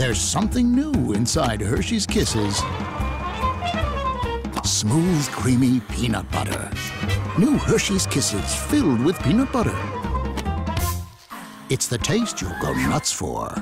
There's something new inside Hershey's Kisses. Smooth, creamy peanut butter. New Hershey's Kisses filled with peanut butter. It's the taste you'll go nuts for.